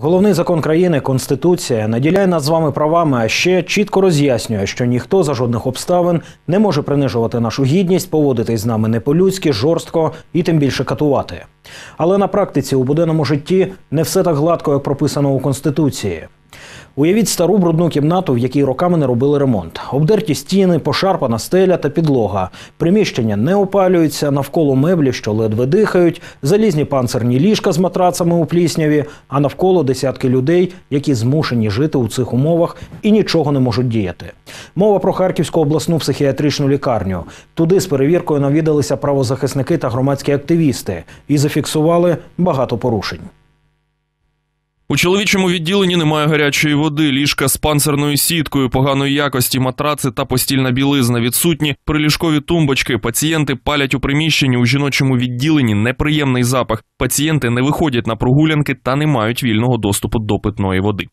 Головний закон країни Конституція наділяє нас з вами правами, а ще чітко роз'яснює, що ніхто за жодних обставин не може принижувати нашу гідність, поводитись з нами не по-людськи, жорстко і тим більше катувати. Але на практиці у буденному житті не все так гладко, як прописано у Конституції. Уявіть стару брудну кімнату, в якій роками не робили ремонт. Обдерті стіни, пошарпана стеля та підлога. Приміщення не опалюються, навколо меблі, що ледве дихають, залізні панцирні ліжка з матрацами у плісняві, а навколо десятки людей, які змушені жити у цих умовах і нічого не можуть діяти. Мова про Харківську обласну психіатричну лікарню. Туди з перевіркою навідалися правозахисники та громадські активісти і зафіксували багато порушень. У чоловічому відділенні немає гарячої води, ліжка з панцирною сіткою, поганої якості, матраци та постільна білизна відсутні, приліжкові тумбочки. Пацієнти палять у приміщенні у жіночому відділенні неприємний запах. Пацієнти не виходять на прогулянки та не мають вільного доступу до питної води.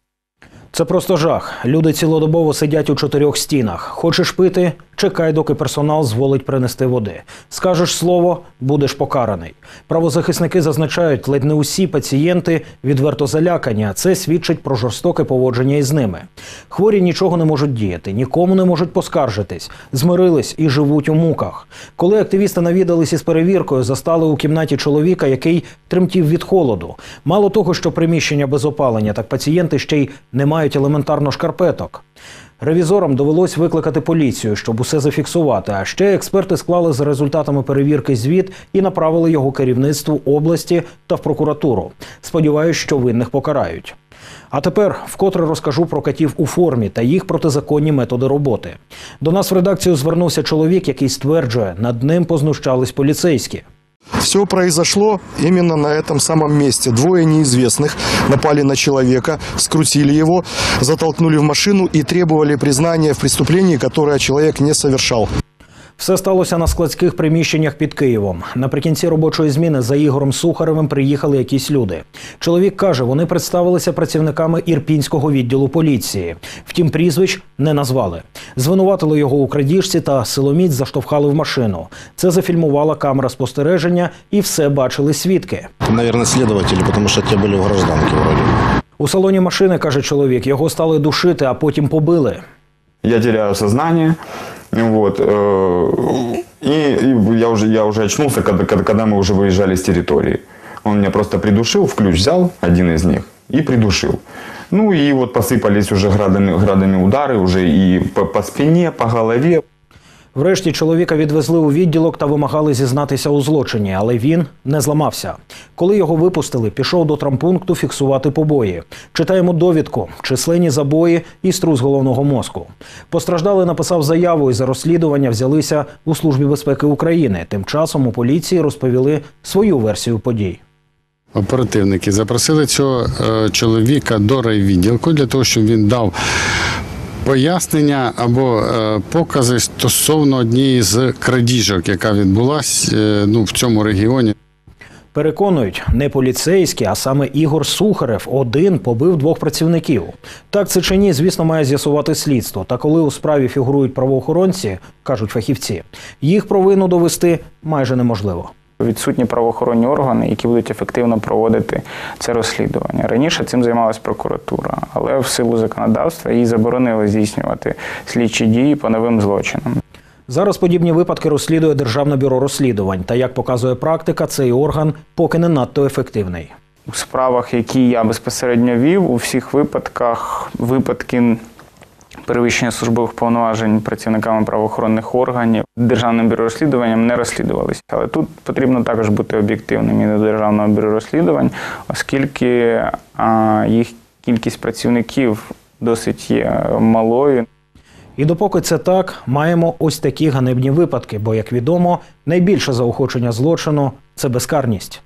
Це просто жах. Люди цілодобово сидять у чотирьох стінах. Хочеш пити? Чекай, доки персонал зволить принести води. Скажеш слово, будеш покараний. Правозахисники зазначають, ледь не усі пацієнти відверто залякані, а це свідчить про жорстоке поводження із ними. Хворі нічого не можуть діяти, нікому не можуть поскаржитись, змирились і живуть у муках. Коли активісти навідались із перевіркою, застали у кімнаті чоловіка, який тремтів від холоду. Мало того, що приміщення без опалення, так пацієнти ще й не мають елементарно шкарпеток. Ревізорам довелось викликати поліцію, щоб усе зафіксувати. А ще експерти склали за результатами перевірки звіт і направили його керівництву області та в прокуратуру. Сподіваюсь, що винних покарають. А тепер вкотре розкажу про катів у формі та їх протизаконні методи роботи. До нас в редакцію звернувся чоловік, який стверджує, над ним познущались поліцейські. Все произошло именно на этом самом месте. Двое неизвестных напали на человека, скрутили его, затолкнули в машину и требовали признания в преступлении, которое человек не совершал. Все сталося на складських приміщеннях під Києвом. Наприкінці робочої зміни за Ігорем Сухаревим приїхали якісь люди. Чоловік каже, вони представилися працівниками ірпінського відділу поліції. Втім, прізвищ не назвали. Звинуватили його у крадіжці та силоміць заштовхали в машину. Це зафільмувала камера спостереження, і все бачили свідки. Наверное, следователи, потому что те были в гражданке вроде. У салоні машини каже чоловік, його стали душити, а потім побили. я теряю сознание, вот, э, и, и я, уже, я уже очнулся, когда, когда, мы уже выезжали с территории. Он меня просто придушил, в ключ взял, один из них, и придушил. Ну и вот посыпались уже градами, градами удары, уже и по, по спине, по голове. Врешті чоловіка відвезли у відділок та вимагали зізнатися у злочині, але він не зламався. Коли його випустили, пішов до травмпункту фіксувати побої. Читаємо довідку, численні забої і струс головного мозку. Постраждалий написав заяву і за розслідування взялися у Службі безпеки України. Тим часом у поліції розповіли свою версію подій. Оперативники запросили цього е, чоловіка до райвідділку для того, щоб він дав пояснення або е, покази стосовно однієї з крадіжок, яка відбулася е, ну, в цьому регіоні. Переконують, не поліцейські, а саме Ігор Сухарев один побив двох працівників. Так це чи ні, звісно, має з'ясувати слідство. Та коли у справі фігурують правоохоронці, кажуть фахівці, їх провину довести майже неможливо. Відсутні правоохоронні органи, які будуть ефективно проводити це розслідування. Раніше цим займалась прокуратура, але в силу законодавства їй заборонили здійснювати слідчі дії по новим злочинам. Зараз подібні випадки розслідує Державне бюро розслідувань. Та як показує практика, цей орган поки не надто ефективний. У справах, які я безпосередньо вів, у всіх випадках випадки перевищення службових повноважень працівниками правоохоронних органів державним бюро розслідуванням не розслідувалися. Але тут потрібно також бути об'єктивним і до державного бюро розслідувань, оскільки а, їх кількість працівників досить є малою. І допоки це так, маємо ось такі ганебні випадки, бо, як відомо, найбільше заохочення злочину це безкарність.